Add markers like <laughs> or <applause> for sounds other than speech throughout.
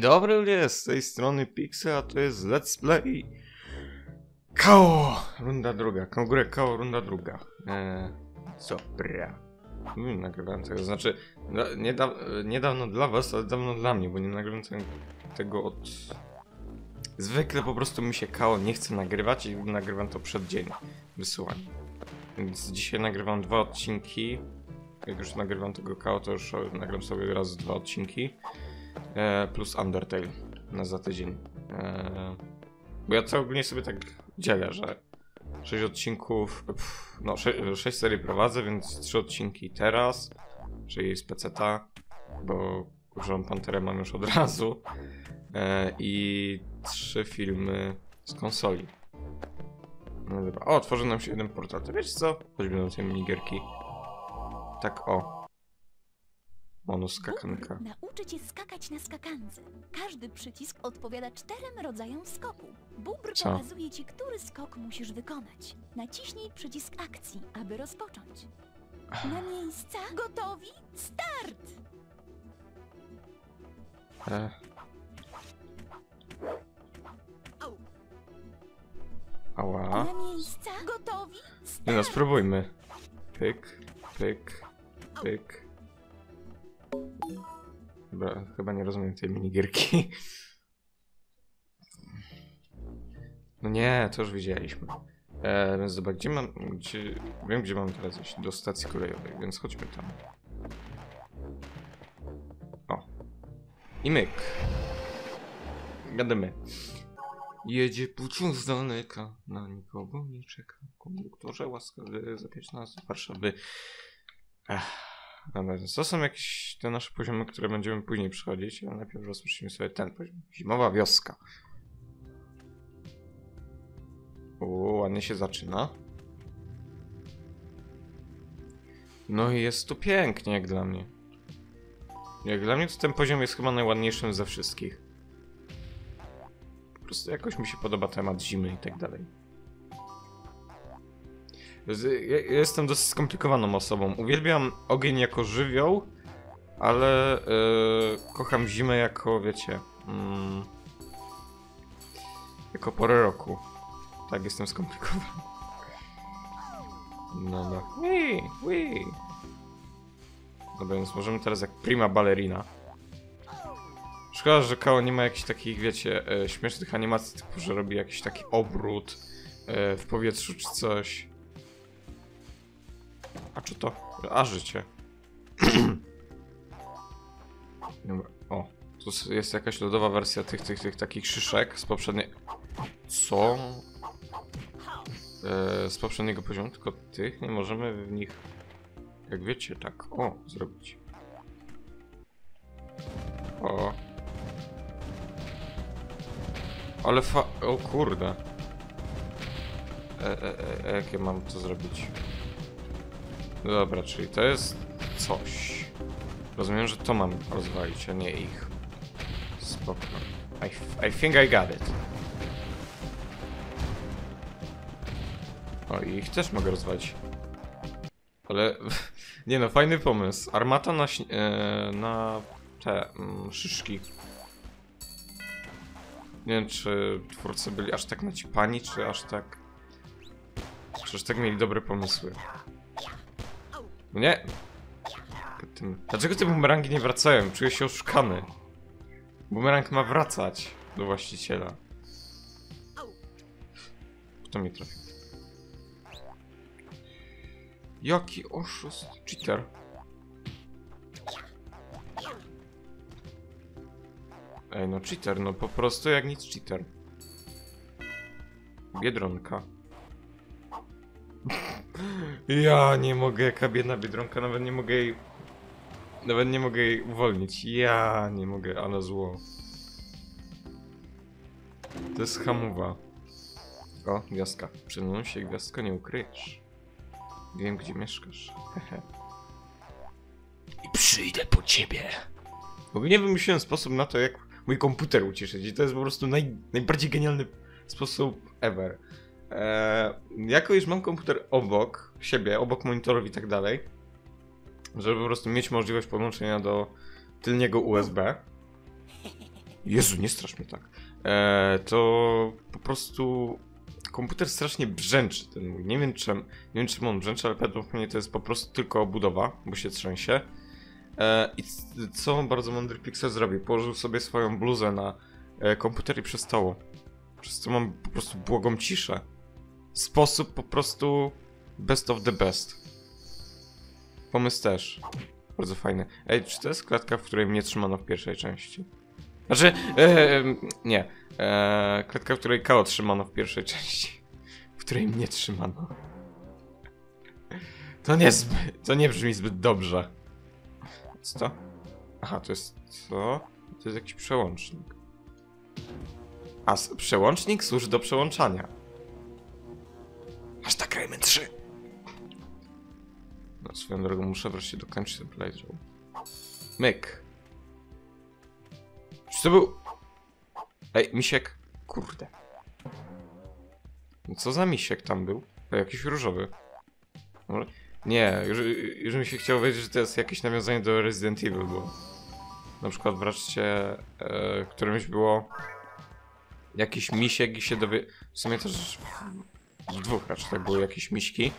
Dzień dobry ludzie, z tej strony Pixel, a to jest Let's Play KO, runda druga, Kongre KO, runda druga. Eee, dobra. Hmm, nagrywałem tego, znaczy da, nieda, niedawno dla was, ale dawno dla mnie, bo nie nagrywam tego od... Zwykle po prostu mi się KO nie chce nagrywać i nagrywam to przed dzień wysyłania. Więc dzisiaj nagrywam dwa odcinki. Jak już nagrywam tego KO, to już nagram sobie raz dwa odcinki plus Undertale na za tydzień. E, bo ja to ogólnie sobie tak dzielę, że 6 odcinków, pff, no 6, 6 serii prowadzę, więc 3 odcinki teraz, czyli z PC-ta, bo używam Panterę mam już od razu e, i 3 filmy z konsoli. No dobra. O, tworzy nam się jeden portal. To wiesz co? Choćby do tej minigierki. Tak o. Bonus skakanka. Nauczy cię skakać na skakance. Każdy przycisk odpowiada czterem rodzajom skoku. Bubr Co? pokazuje ci, który skok musisz wykonać. Naciśnij przycisk akcji, aby rozpocząć. Na miejsca, gotowi, start! E. Ała. Na miejsca, gotowi, Nie start! no, spróbujmy. Pyk, pyk, pyk. Dobra, chyba nie rozumiem tej minigierki. No nie, to już widzieliśmy. E, więc dobra, gdzie mam, gdzie, wiem gdzie mam teraz iść, do stacji kolejowej, więc chodźmy tam. O. I myk. Gadamy. Jedzie pociąg z daleka, na nikogo nie czeka. Konduktorze łaskawy, zapiąć nas do Warszawy. Ech, dobra, to są jakieś te nasze poziomy, które będziemy później przechodzić, ale najpierw rozpocznijmy sobie ten poziom. Zimowa wioska. O, ładnie się zaczyna. No i jest tu pięknie, jak dla mnie. Jak dla mnie to ten poziom jest chyba najładniejszym ze wszystkich. Po prostu jakoś mi się podoba temat zimy i tak dalej. Ja Jestem dosyć skomplikowaną osobą. Uwielbiam ogień jako żywioł, ale yy, kocham zimę jako, wiecie, mm, jako porę roku. Tak, jestem skomplikowany. No, no. Wii, wii. Dobra, więc możemy teraz jak prima ballerina. Szkoda, że Kao nie ma jakichś takich, wiecie, e, śmiesznych animacji, typu, że robi jakiś taki obrót e, w powietrzu czy coś. A czy to? A życie. <clears throat> Dobra, o. Tu jest jakaś lodowa wersja tych, tych, tych takich szyszek z poprzedniej... Co? E, z poprzedniego poziomu, tylko tych nie możemy w nich, jak wiecie, tak, o, zrobić. O. Ale fa... O kurde. E, e, e, jak ja mam to zrobić? Dobra, czyli to jest coś. Rozumiem, że to mam rozwalić, a nie ich. Spoko. I, I think I got it. O, i ich też mogę rozwalić. Ale... <laughs> Nie no, fajny pomysł. Armata na, e, na te mm, szyszki. Nie wiem, czy twórcy byli aż tak nacipani, czy aż tak... Czy aż tak mieli dobre pomysły. No nie! Dlaczego te bumerangi nie wracają? Czuję się oszukany. Bumerang ma wracać do właściciela. Kto mi trafił? Jaki oszust? Cheater. Ej, no cheater, no po prostu jak nic cheater. Biedronka. Ja nie mogę, jaka biedna biedronka, nawet nie mogę jej... Nawet nie mogę jej uwolnić. Ja nie mogę, ale zło. To jest hamowa. O, gwiazdka. Przed się gwiazdko nie ukryjesz. Wiem, gdzie mieszkasz. I przyjdę po ciebie. W ogóle nie wymyśliłem sposób na to, jak mój komputer ucieszyć. I to jest po prostu naj, najbardziej genialny sposób ever. Eee, jako już mam komputer obok siebie, obok monitorów i tak dalej, żeby po prostu mieć możliwość podłączenia do tylniego USB, Jezu, nie strasz mnie tak. E, to po prostu komputer strasznie brzęczy ten mój. Nie wiem czym, nie wiem czym on brzęczy, ale według mnie to jest po prostu tylko obudowa, bo się trzęsie. E, I co bardzo mądry Pixel zrobił? Położył sobie swoją bluzę na e, komputer i przestało. Przez co mam po prostu błogą ciszę. Sposób po prostu best of the best. Pomysł też. Bardzo fajny. Ej, czy to jest klatka, w której mnie trzymano w pierwszej części? Znaczy, e, nie. E, klatka, w której Kao trzymano w pierwszej części. <laughs> W której mnie trzymano. To nie, zbyt, to nie brzmi zbyt dobrze. Co to? Aha, to jest co? To jest jakiś przełącznik. A przełącznik służy do przełączania. Aż tak Rayman 3. No swoją drogą muszę wreszcie dokończyć ten playthrough. Myk. Czy to był... Ej, misiek. Kurde. No co za misiek tam był? To jakiś różowy. Może- Nie, już, już mi się chciało wiedzieć, że to jest jakieś nawiązanie do Resident Evil, bo na przykład wreszcie e, którymś było jakiś misiek i się dowie... W sumie też w dwóch raczej tak były jakieś miśki.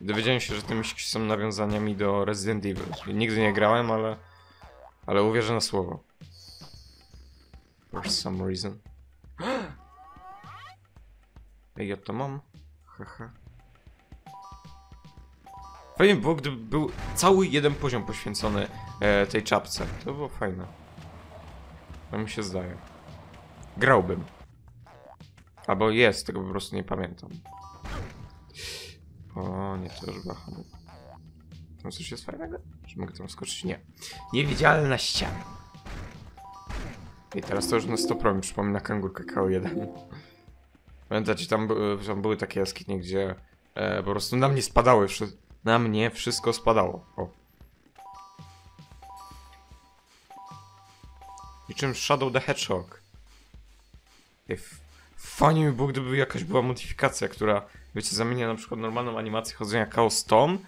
Dowiedziałem się, że te miśki są nawiązaniami do Resident Evil. Nigdy nie grałem, ale ale uwierzę na słowo. For some reason. <gasps> Ej, ja to mam. Haha. Fajnie by było, gdyby był cały jeden poziom poświęcony e, tej czapce. To było fajne. To mi się zdaje. Grałbym. Albo jest, tego po prostu nie pamiętam. O, nie, to już wahamy. Tam coś jest fajnego? Czy mogę tam skoczyć? Nie. Niewidzialna ściana. I teraz to już na 100% mi przypomina kangur kakao 1. Pamiętacie, tam, tam były takie jaskinie, gdzie e, po prostu na mnie spadały Na mnie wszystko spadało. O. Niczym Shadow the Hedgehog. Ej, f- Fajnie by było, gdyby jakaś była modyfikacja, która, wiecie, zamienia na przykład normalną animację chodzenia Chaos Tom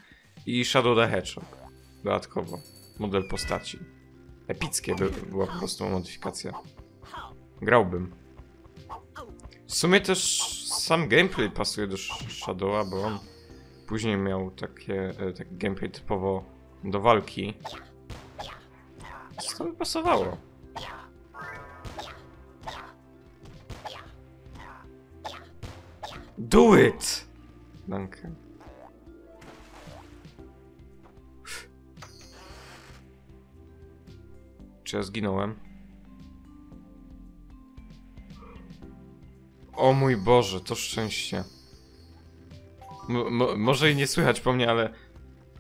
i Shadow the Hedgehog. Dodatkowo. Model postaci. Epickie by była po prostu modyfikacja. Grałbym. W sumie też sam gameplay pasuje do Sh- Shadowa, bo on później miał takie, e, taki gameplay typowo do walki. Co to by pasowało? Do it! Danke. Czy ja zginąłem? O mój Boże, to szczęście. M mo- może i nie słychać po mnie, ale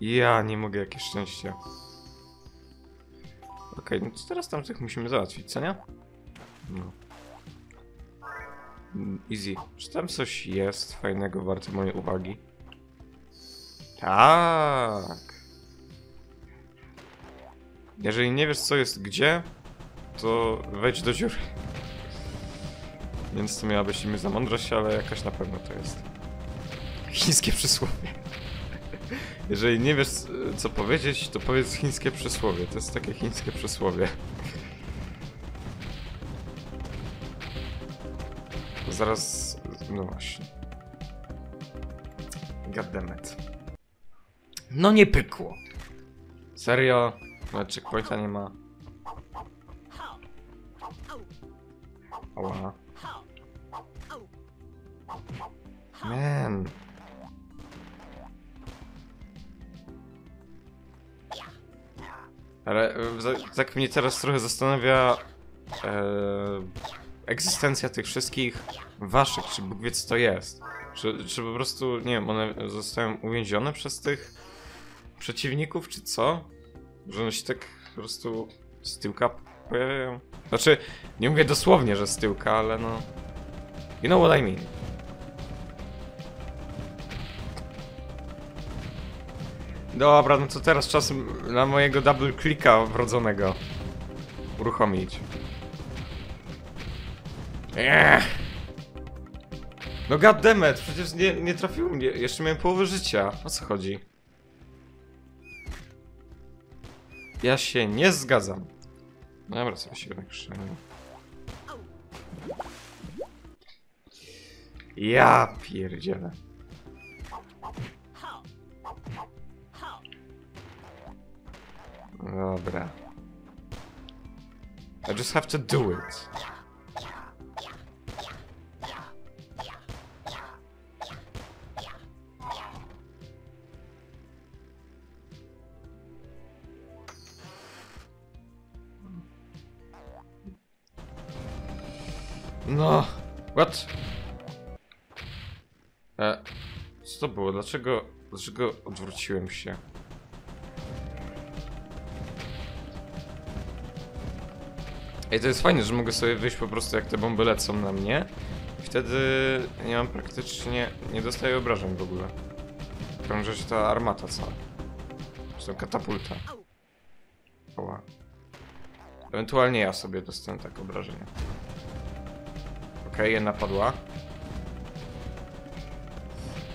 ja nie mogę, jakie szczęście. Okej, no to teraz tamtych musimy załatwić, co nie? No. Easy. Czy tam coś jest fajnego, warte mojej uwagi? Tak. Jeżeli nie wiesz, co jest gdzie, to wejdź do dziury. Więc to miałabyś imię za mądrość, ale jakaś na pewno to jest. Chińskie przysłowie. Jeżeli nie wiesz, co powiedzieć, to powiedz chińskie przysłowie. To jest takie chińskie przysłowie. Zaraz... No właśnie. Goddammit. No nie pykło. Serio? Nawet checkpointa nie ma. Ała. Man. Ale e, tak mnie teraz trochę zastanawia e, egzystencja tych wszystkich waszych, czy Bóg wie co to jest. Czy, czy po prostu, nie wiem, one zostają uwięzione przez tych przeciwników, czy co? Że one się tak po prostu z tyłka pojawiają? Znaczy, nie mówię dosłownie, że z tyłka, ale no... You know what I mean. Dobra, no to teraz czas na mojego double clicka wrodzonego uruchomić. Ech. No goddammit, przecież nie, nie trafił mnie, jeszcze miałem połowę życia. O co chodzi? Ja się nie zgadzam. No dobra, sobie się wykrzywię. Ja pierdzielę. Dobra. I just have to do it. No, what? E, co to było? Dlaczego, dlaczego odwróciłem się? Ej, to jest fajne, że mogę sobie wyjść po prostu jak te bomby lecą na mnie. I wtedy nie mam praktycznie, nie dostaję obrażeń w ogóle. Krąży się ta armata cała. To katapulta. Oła. Ewentualnie ja sobie dostanę tak obrażenia. Okej, jedna padła.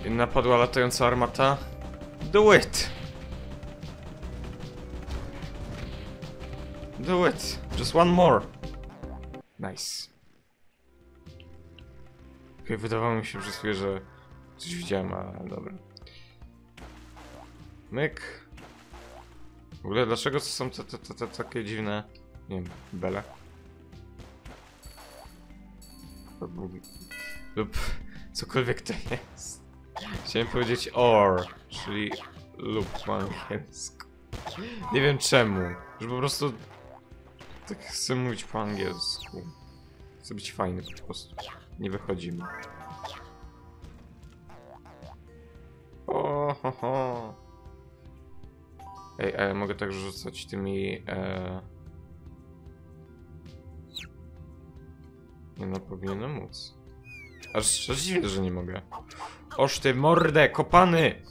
Jedna padła latająca armata. Do it! Do it! Just one more! Nice. Okej, wydawało mi się przez chwilę, że coś widziałem, ale dobra. Myk. W ogóle dlaczego są te, te, te, te takie dziwne, nie wiem, bele? Lub cokolwiek to jest. Chciałem powiedzieć or, czyli lub po angielsku. Nie wiem czemu, że po prostu tak chcę mówić po angielsku. Chcę być fajny po prostu. Nie wychodzi mi. O, ho, ho. Ej, a ja mogę tak rzucać tymi... E... Nie no, powinienem móc. Aż, aż dziwne, że nie mogę. Oż ty mordę, kopany!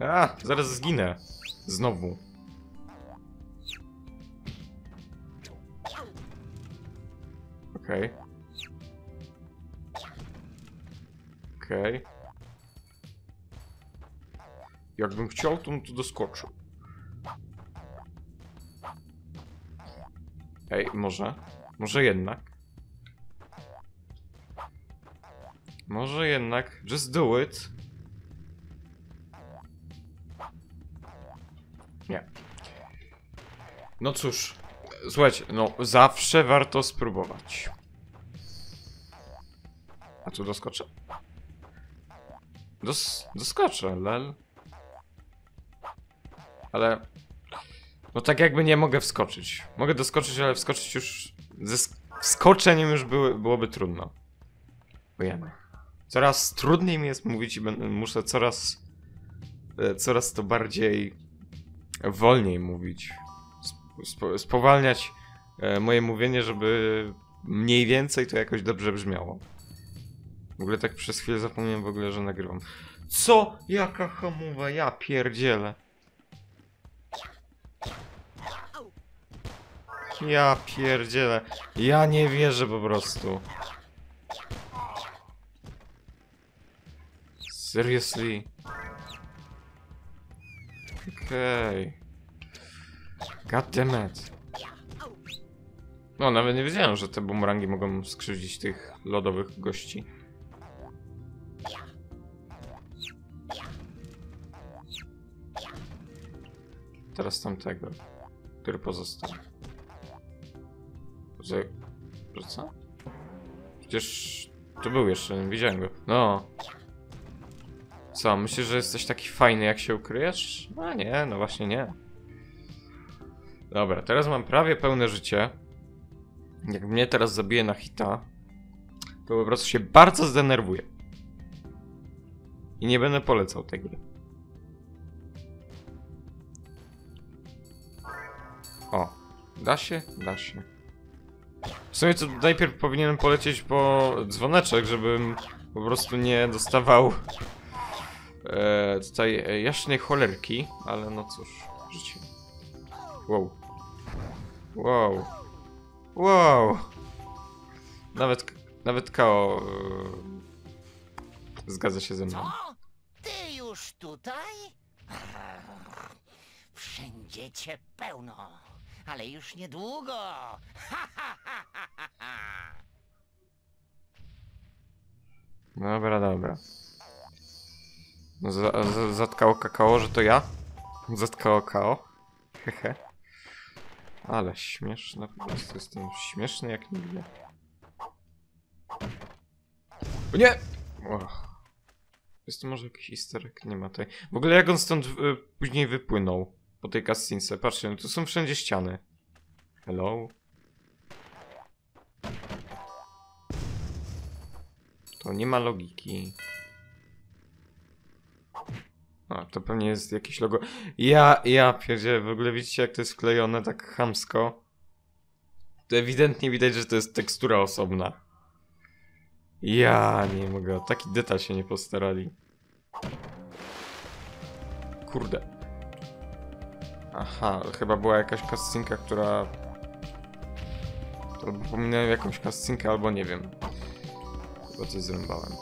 A, zaraz zginę. Znowu. Okej. Okej. Jakbym chciał, to bym tu doskoczył. Ej, może? Może jednak? Może jednak? Just do it. Nie. No cóż. Słuchajcie, no zawsze warto spróbować. A tu doskoczę? Dos doskoczę, lel. Ale no tak jakby nie mogę wskoczyć. Mogę doskoczyć, ale wskoczyć już... Ze sk skoczeniem już były, byłoby trudno. Ojemy. Coraz trudniej mi jest mówić i będę, muszę coraz... e, Coraz to bardziej... Wolniej mówić. Sp spowalniać e, moje mówienie, żeby mniej więcej to jakoś dobrze brzmiało. W ogóle tak przez chwilę zapomniałem w ogóle, że nagrywam. Co? Jaka hamowa? Ja pierdzielę. Ja pierdzielę. Ja nie wierzę po prostu. Seriously. Okej. Okay. God. No, nawet nie wiedziałem, że te bumerangi mogą skrzywdzić tych lodowych gości. Teraz tamtego, który pozostał. Że... że co? Przecież... Tu był jeszcze, widziałem go. No. Co, myślisz, że jesteś taki fajny, jak się ukryjesz? No nie, no właśnie nie. Dobra, teraz mam prawie pełne życie. Jak mnie teraz zabije na hita, to po prostu się bardzo zdenerwuję. I nie będę polecał tej gry. Da się? Da się. W sumie to najpierw powinienem polecieć po dzwoneczek, żebym po prostu nie dostawał e, tutaj jaśnej cholerki, ale no cóż, życie. Wow. Wow. Wow. Nawet, nawet Kao e, zgadza się ze mną. Co? Ty już tutaj? Wszędzie cię pełno. Ale już niedługo. Ha. Dobra, dobra. Za, za, zatkało kakao, że to ja? Zatkało kao? Hehe. Ale śmieszne, po prostu jestem śmieszny jak nigdy. O nie! Och. Jest tu może jakiś isterek? Nie ma tutaj. W ogóle jak on stąd y, później wypłynął? Po tej cutscence. Patrzcie, no tu są wszędzie ściany. Hello? To nie ma logiki. A, to pewnie jest jakieś logo. Ja, ja pierdzie, w ogóle widzicie jak to jest wklejone tak chamsko? To ewidentnie widać, że to jest tekstura osobna. Ja nie mogę, taki detal się nie postarali. Kurde. Aha, chyba była jakaś kascynka, która... Albo pominąłem jakąś kascynkę, albo nie wiem. Chyba coś zrąbałem.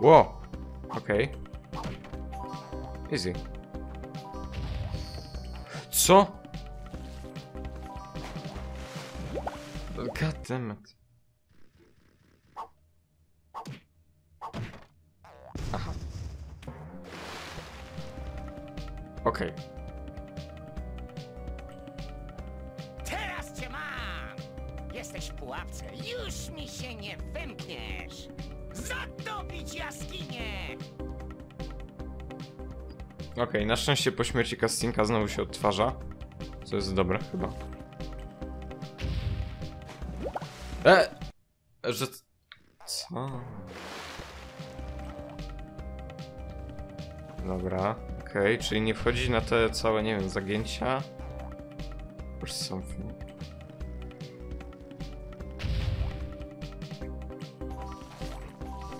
Ło! Okej. Easy. Co? God damn it. Okej. Teraz cię mam! Jesteś w pułapce, już mi się nie wymkniesz! Zatopić jaskinię! Okej, na szczęście po śmierci Castinka znowu się odtwarza. Co jest dobre, chyba. E! Że... Co? Dobra, okej, czyli nie wchodzi na te całe, nie wiem, zagięcia. Or something.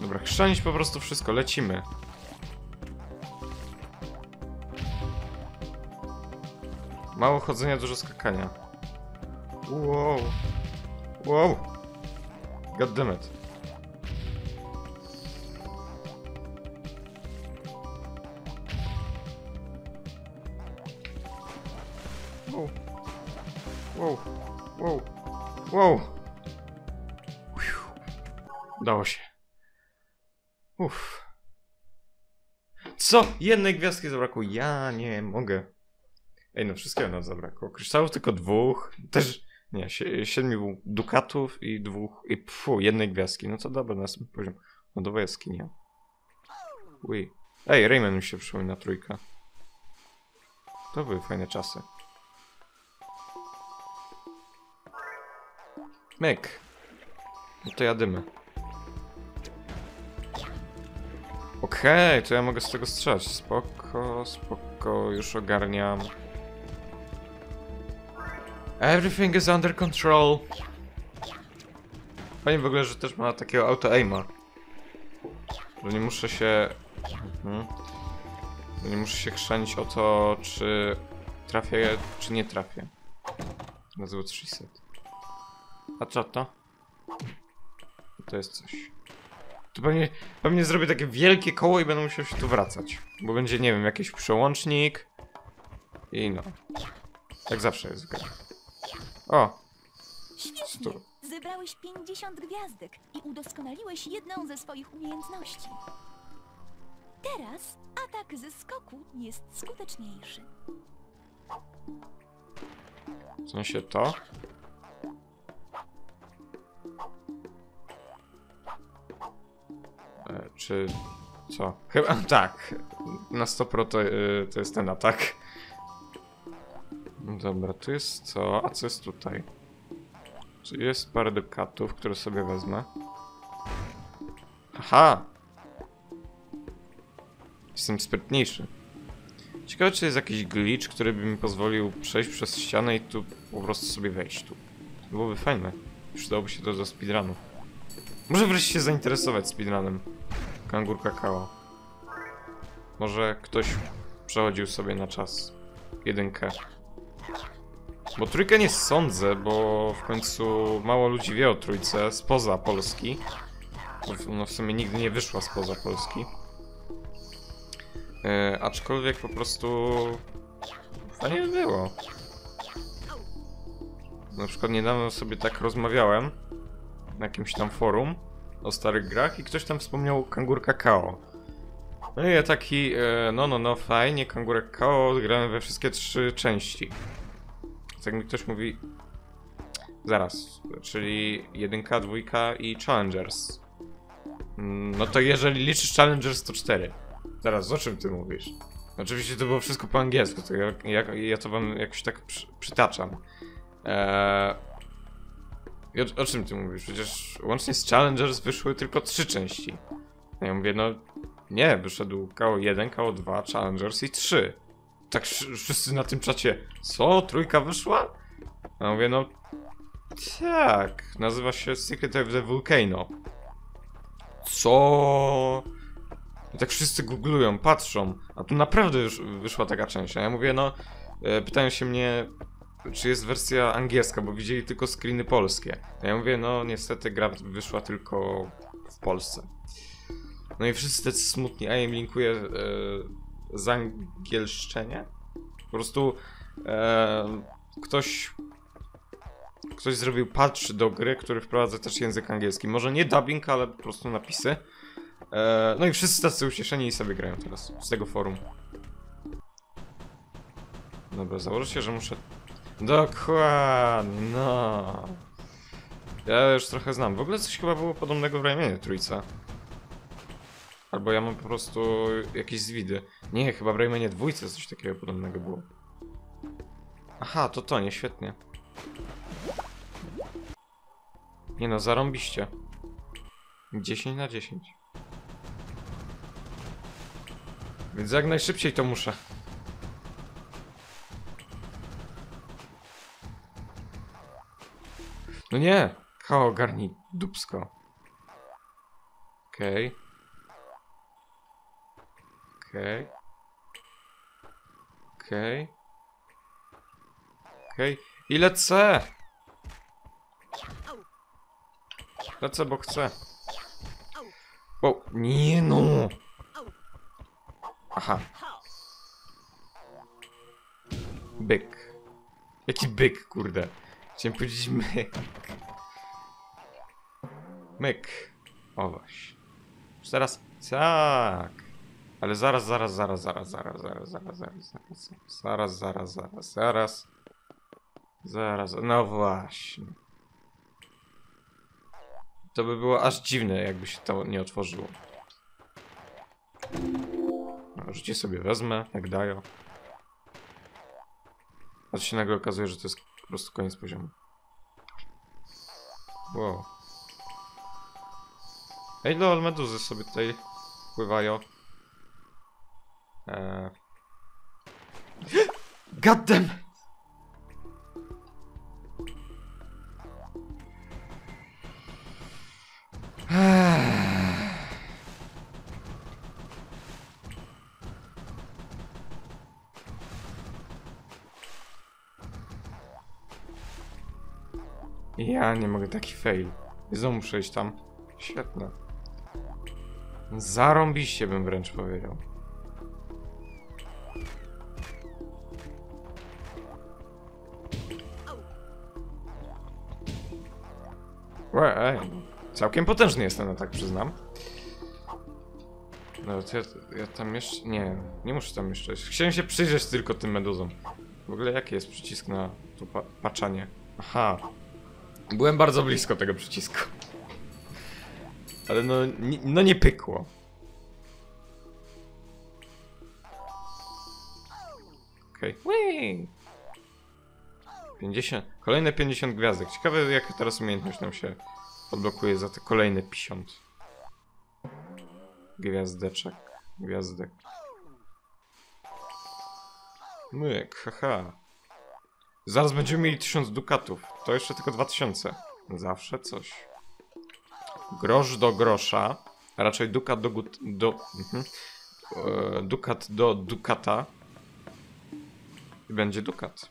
Dobra, chrzanić po prostu wszystko, lecimy. Mało chodzenia, dużo skakania. Wow. Wow. God Udało się. Uff. Co? Jednej gwiazdki zabrakło. Ja nie mogę. Ej, no wszystkiego nam zabrakło. Kryształów tylko dwóch. Też, nie, sie, siedmiu dukatów i dwóch, i pfu, jednej gwiazdki. No to dobra, następny poziom. Lodowa jaskinia. Ui. Ej, Rayman mi się przypomina trójka. To były fajne czasy. Myk. No to jadymy. Okej, to ja mogę z tego strzelać. Spoko, spoko, już ogarniam. Everything is under control. Fajnie w ogóle, że też ma takiego auto-aima. Że nie muszę się... Mhm. Nie muszę się chrzanić o to, czy trafię, czy nie trafię. Nazywa 300. A co to? To jest coś. To pewnie, pewnie zrobię takie wielkie koło i będę musiał się tu wracać. Bo będzie, nie wiem, jakiś przełącznik. I no. Jak zawsze jest w grach. O, Świetnie! Stu- Zebrałeś 50 gwiazdek i udoskonaliłeś jedną ze swoich umiejętności. Teraz atak ze skoku jest skuteczniejszy. w sensie to. Czy co? Chyba <laughs> tak. Na 100% to, y, to jest ten atak. Dobra, tu jest co? A co jest tutaj? Czy jest parę dukatów, które sobie wezmę? Aha! Jestem sprytniejszy. Ciekawe, czy jest jakiś glitch, który by mi pozwolił przejść przez ścianę i tu po prostu sobie wejść tu. Byłoby fajne. Przydałoby się to do speedrunu. Może wreszcie się zainteresować speedrunem. Kangur kakao. Może ktoś przechodził sobie na czas jedynkę. Bo trójkę nie sądzę, bo w końcu mało ludzi wie o trójce spoza Polski. W- No w sumie nigdy nie wyszła spoza Polski. E, aczkolwiek po prostu fajnie by było. Na przykład niedawno sobie tak rozmawiałem na jakimś tam forum o starych grach i ktoś tam wspomniał Kangur Kakao. No i ja taki, e, no no no fajnie, Kangur Kakao grałem we wszystkie trzy części. Tak mi ktoś mówi, zaraz, czyli jedynka, dwójka i Challengers. No to jeżeli liczysz Challengers to cztery. Zaraz, o czym ty mówisz? Oczywiście to było wszystko po angielsku, to ja, ja, ja to wam jakoś tak przy, przytaczam. Eee, o, o czym ty mówisz? Przecież łącznie z Challengers wyszły tylko trzy części. A ja mówię, no nie, wyszedł KO1, KO2, Challengers i 3. Tak wsz- wszyscy na tym czacie, co? Trójka wyszła? A ja mówię, no tak, nazywa się Secret of the Volcano. Co? I tak wszyscy googlują, patrzą, a tu naprawdę już wyszła taka część. A ja mówię, no, e, pytają się mnie, czy jest wersja angielska, bo widzieli tylko screeny polskie. Ja mówię, no niestety gra wyszła tylko w Polsce. No i wszyscy tacy smutni, a ja im linkuję e. Po prostu e, ktoś ktoś zrobił patch do gry, który wprowadza też język angielski. Może nie dubbing, ale po prostu napisy. E, no i wszyscy tacy ucieszeni i sobie grają teraz z tego forum. Dobra, założę się, że muszę... Dokładnie, no. Ja już trochę znam. W ogóle coś chyba było podobnego w Raymianie trójce. Albo ja mam po prostu jakieś zwidy. Nie, chyba w Raymanie dwójce coś takiego podobnego było. Aha, to to, nie, świetnie. Nie no, zarąbiście. 10 na 10. Więc jak najszybciej to muszę. No nie! Kao, ogarnij dupsko. Okej. Okej. Okej. Okej. I lecę! Lecę, bo chcę. O, nie no! Aha. Byk. Jaki byk, kurde. Chciałem powiedzieć myk. Myk. O właśnie. Już Teraz. Tak. Ale zaraz, zaraz, zaraz, zaraz, zaraz, zaraz, zaraz, zaraz, zaraz, zaraz, zaraz, zaraz, zaraz. Zaraz, no właśnie. To by było aż dziwne, jakby się to nie otworzyło. No, życie sobie wezmę, jak dają. A się nagle okazuje, że to jest prostu koniec poziomu. Wow. Ej, lol, meduzy sobie tutaj pływają. Eee. Goddamn! Ja nie mogę, taki fail. Znowu muszę iść tam. Świetne. Zarąbiście bym wręcz powiedział. Ej. Całkiem potężny jestem, no tak przyznam. No to ja, ja tam jeszcze... Nie, nie muszę tam jeszcze. Chciałem się przyjrzeć tylko tym meduzom. W ogóle jaki jest przycisk na to pa patrzenie? Aha. Byłem bardzo blisko tego przycisku. Ale no, no nie pykło. Okej. Okay. 50. Kolejne 50 gwiazdek. Ciekawe jaka teraz umiejętność nam się odblokuje za te kolejne 50. Gwiazdeczek. Gwiazdek. Myk, haha. Zaraz będziemy mieli 1000 dukatów. To jeszcze tylko 2000. Zawsze coś. Grosz do grosza. Raczej dukat do gut... do... Mhm. E, dukat do dukata. I będzie dukat.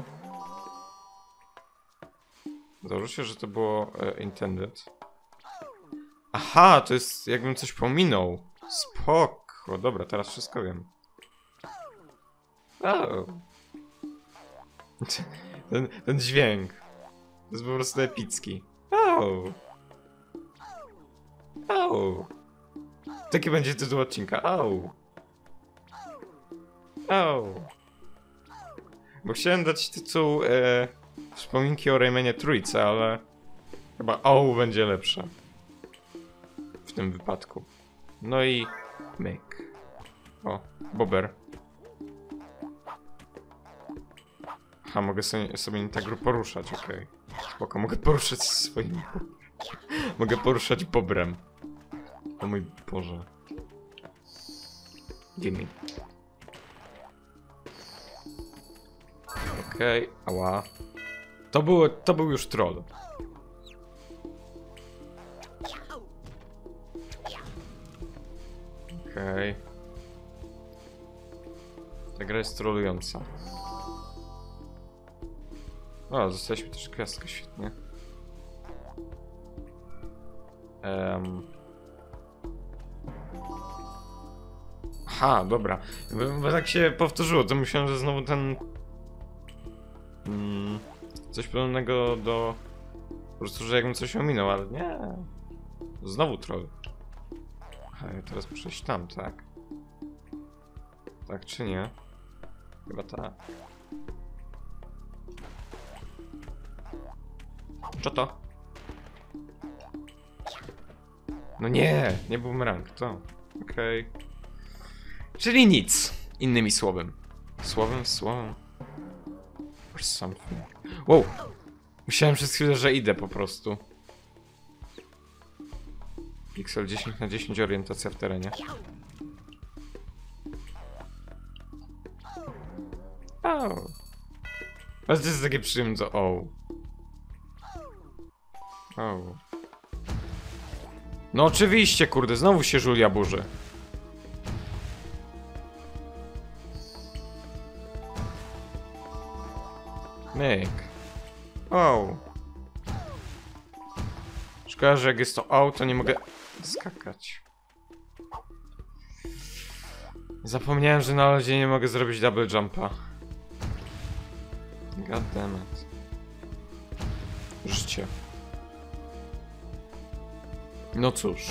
Założę się, że to było e, intended. Aha, to jest jakbym coś pominął. Spoko. Dobra, teraz wszystko wiem. O. <laughs> Ten, ten dźwięk. To jest po prostu epicki. O. O. Taki będzie tytuł odcinka. O. O. Bo chciałem dać tytuł e, Wspominki o Raymanie Trójce, ale chyba O będzie lepsze. W tym wypadku. No i myk. O, bober. A mogę sobie, sobie tak poruszać, okej. Spoko, mogę poruszać swoim... mogę poruszać bobrem. O mój Boże. Gimme. Okej, ała. To, było, to był już troll. Okej. Ta gra jest trollująca. O, zostaliśmy też gwiazdkę, świetnie. Um. Aha, dobra. Bo, bo tak się powtórzyło, to myślałem, że znowu ten... Mm, coś podobnego do... Po prostu, że jakbym coś ominął, ale nie. Znowu troll. Aha, ja teraz muszę iść tam, tak? Tak czy nie? Chyba tak. Co to? No nie, nie bumerang, to. Okej. Czyli nic, innymi słowem. Słowem, słowem. Or something. Wow! Myślałem przez chwilę, że idę po prostu. Pixel 10 na 10 orientacja w terenie. O. Ale to jest takie przyjemne o. No oczywiście, kurde, znowu się Julia burzy. Myk. O. Szkoda, że jak jest to o, to nie mogę skakać. Zapomniałem, że na lodzie nie mogę zrobić double jumpa. God No cóż.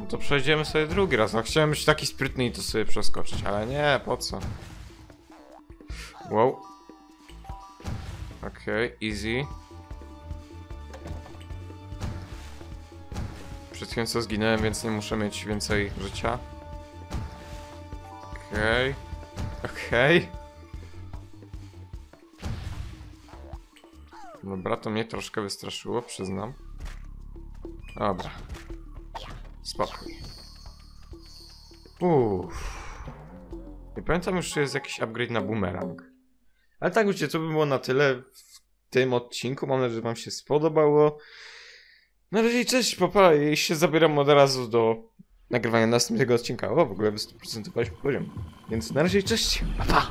No to przejdziemy sobie drugi raz. No chciałem być taki sprytny i to sobie przeskoczyć, ale nie, po co? Wow. Okej, easy. Przed chwilą co zginąłem, więc nie muszę mieć więcej życia. Okej. Okej. Dobra, to mnie troszkę wystraszyło, przyznam. Dobra. Spokój. Uff. Nie pamiętam już, czy jest jakiś upgrade na boomerang. Ale tak, wiecie, to by było na tyle w tym odcinku. Mam nadzieję, że wam się spodobało. Na razie cześć, papa. I się zabieram od razu do nagrywania następnego odcinka. O, w ogóle wy 100% poziom. Więc na razie cześć, papa.